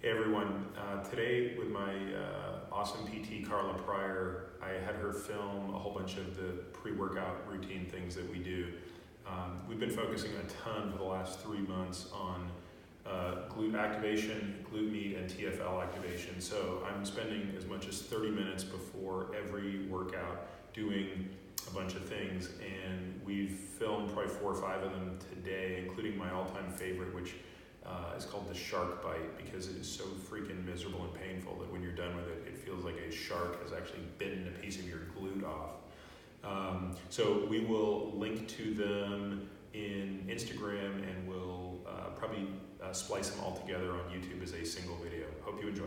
Hey everyone, uh, today with my uh, awesome PT Carla Pryor, I had her film a whole bunch of the pre workout routine things that we do. Um, we've been focusing a ton for the last three months on uh, glute activation, glute med, and TFL activation. So I'm spending as much as 30 minutes before every workout doing a bunch of things, and we've filmed probably four or five of them today, including my all time favorite, which uh, is called the shark bite because it is so freaking miserable and painful that when you're done with it, it feels like a shark has actually bitten a piece of your glute off. Um, so we will link to them in Instagram and we'll uh, probably uh, splice them all together on YouTube as a single video. Hope you enjoy.